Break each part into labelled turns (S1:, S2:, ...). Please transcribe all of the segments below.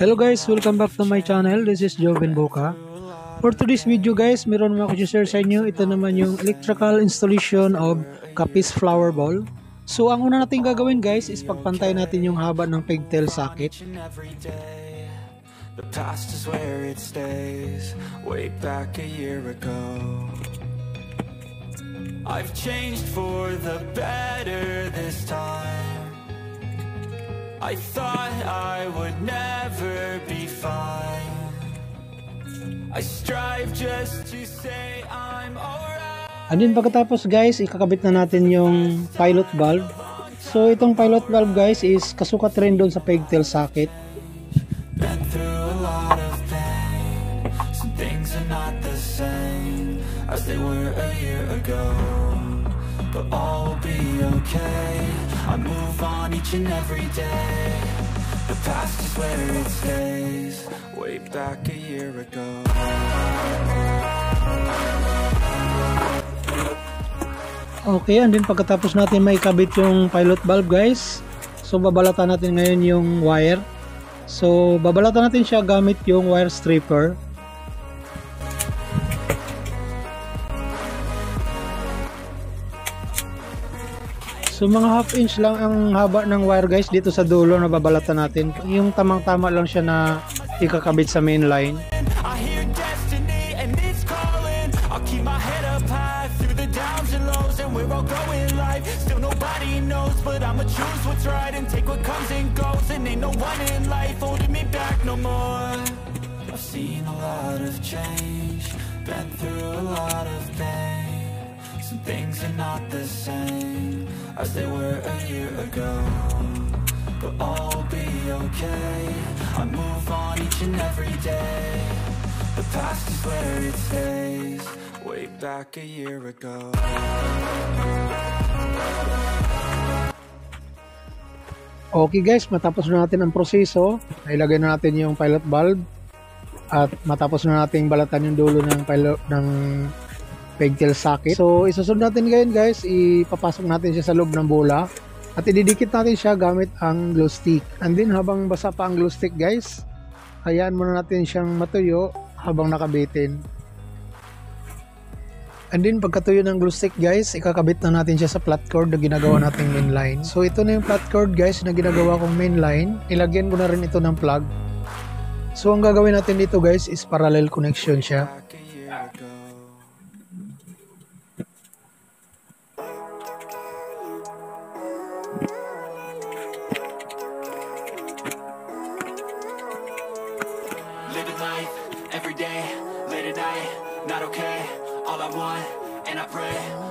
S1: Hello guys, welcome back to my channel. This is Joven Boca. For today's video guys, meron mga ko-share sa inyo. Ito naman yung electrical installation of Capiz flower ball. So ang una natin gagawin guys is pagpantay natin yung haba ng pigtail socket.
S2: The past is where it stays Way back a year ago I've changed for the better this time I thought I would never be fine. I strive just to say I'm alright.
S1: And then pagkatapos guys, ikakabit na natin yung pilot valve. So itong pilot valve guys is kasukat rin doon sa pigtail socket.
S2: As they were a year ago. But all will be okay move on each and every day The past is where it stays Way back a year ago
S1: Okay, and then pagkatapos natin maikabit yung pilot valve guys, so babalatan natin ngayon yung wire. So babalatan natin siya gamit yung wire stripper. So mga half inch lang ang haba ng wire guys dito sa dulo na babalatan natin. Yung tamang-tama lang siya na ikakabit sa main line.
S2: I've seen a lot of change Been through a lot of pain Some things are not the same As they were a year ago. But all be okay. I move on each and every day. The past is where it stays. Way back a year ago.
S1: Okay guys, matapos na natin ang proseso, ilagay na natin yung pilot valve at matapos na natin balatan yung dulo ng pilot ng pigtail socket. So isusunod natin ngayon guys, ipapasok natin siya sa loob ng bola at ididikit natin siya gamit ang glue stick. And then habang basa pa ang glue stick guys, hayaan muna natin siyang matuyo habang nakabitin. And then pagkatuyo ng glue stick guys, ikakabit na natin siya sa flat cord na ginagawa nating main line. So ito na yung flat cord guys na ginagawa kong main line. Ilagyan ko na rin ito ng plug. So ang gagawin natin dito guys is parallel connection siya.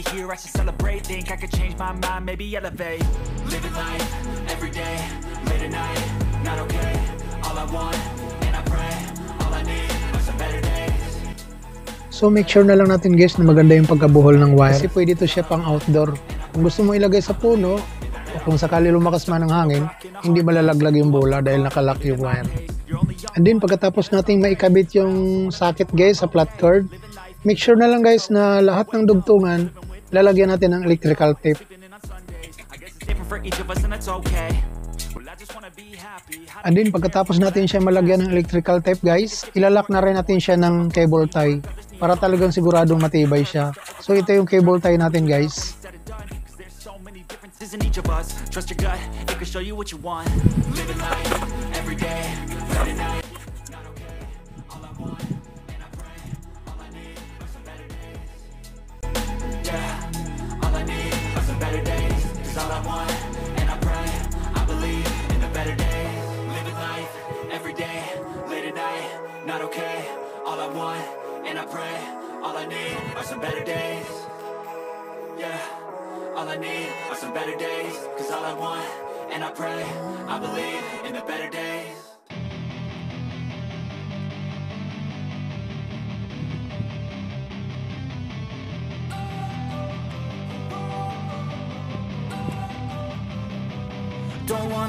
S2: hear, I should celebrate. Think I could change my mind, maybe elevate. Living life every day, late at night, not okay. All I want, and I pray, all I need are some better days.
S1: So make sure na lang natin guys na maganda yung pagkabuhol ng wire. Kasi pwede ito siya pang outdoor. Kung gusto mo ilagay sa puno, o kung sakali lumakas man ang hangin, hindi malalaglag yung bola dahil nakalock yung wire. And then pagkatapos nating maikabit yung socket guys sa flat cord, make sure na lang guys na lahat ng dugtungan lalagyan natin ng electrical tape.
S2: And
S1: then pagkatapos natin siya malagyan ng electrical tape guys, ilalak na rin natin siya ng cable tie para talagang siguradong matibay siya. So ito yung cable tie natin guys.
S2: Trust your gut, it can show you what you want Living life, every day, night better days Cause all I want, and I pray I believe in the better days Living life, every day, late at night Not okay, all I want, and I pray All I need are some better days yeah. All I need are some better days. Cause all I want, and I pray, I believe in the better days.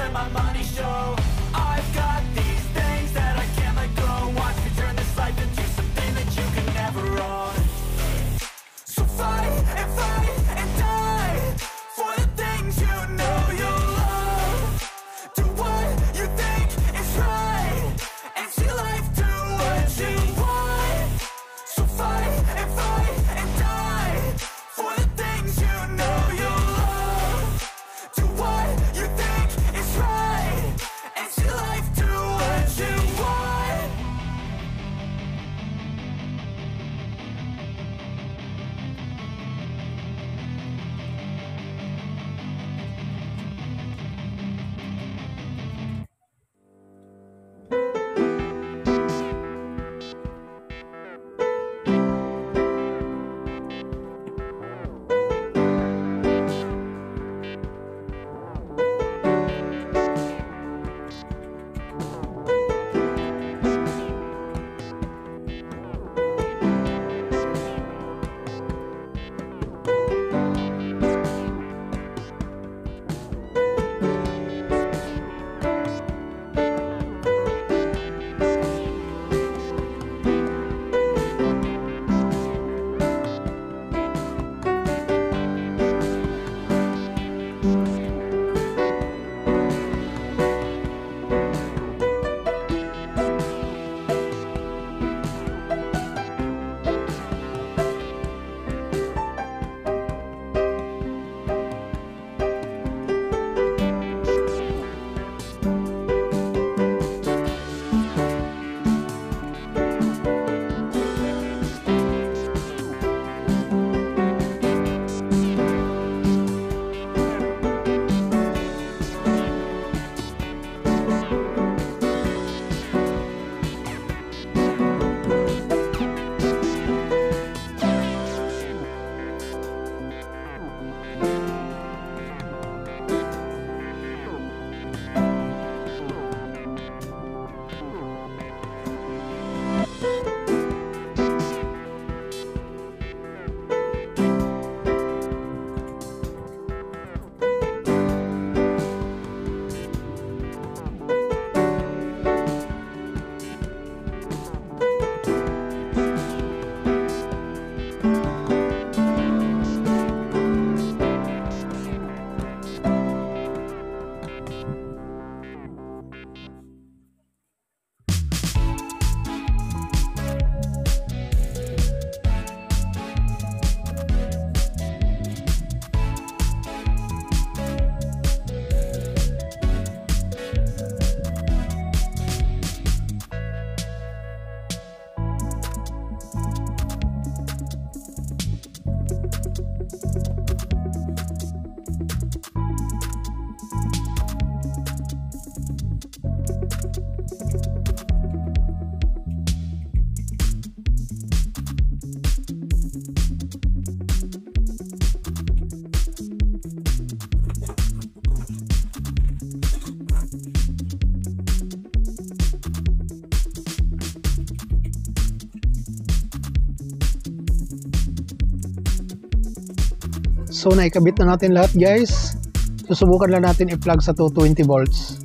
S2: let my money show
S1: So naikabit na natin lahat guys. Susubukan lang natin i-plug sa 220 volts.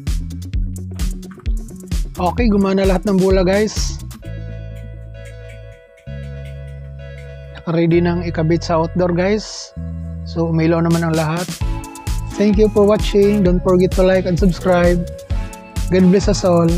S1: Okay, gumana lahat ng bula guys. Naka-ready nang ikabit sa outdoor guys. So umilaw naman ang lahat. Thank you for watching. Don't forget to like and subscribe. God bless us all.